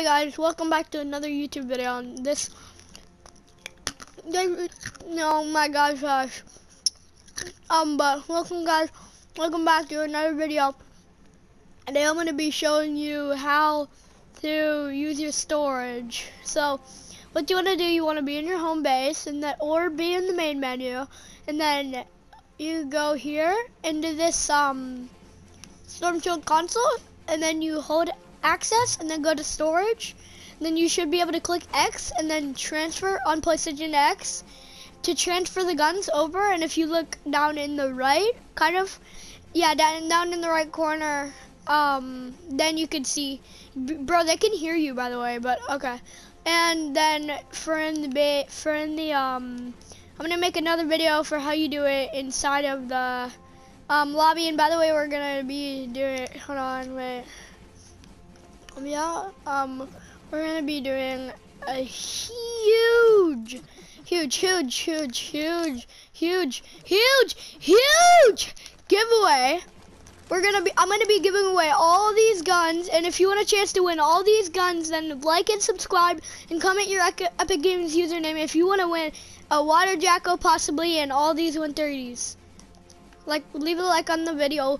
Hey guys, welcome back to another YouTube video on this. No, my gosh, gosh. Um, but welcome guys, welcome back to another video. Today I'm gonna be showing you how to use your storage. So, what you wanna do, you wanna be in your home base, and that, or be in the main menu, and then you go here into this um Storm Shield console, and then you hold access and then go to storage. Then you should be able to click X and then transfer on PlayStation X to transfer the guns over. And if you look down in the right, kind of, yeah, down down in the right corner, um, then you can see, bro. They can hear you, by the way, but okay. And then for in the for in the um, I'm gonna make another video for how you do it inside of the um, lobby. And by the way, we're gonna be doing. Hold on, wait. Yeah, um, we're gonna be doing a huge, huge, huge, huge, huge, huge, huge, huge giveaway. We're gonna be, I'm gonna be giving away all these guns, and if you want a chance to win all these guns, then like and subscribe, and comment your Epic Games username if you want to win a Water Jacko possibly, and all these 130s. Like, leave a like on the video.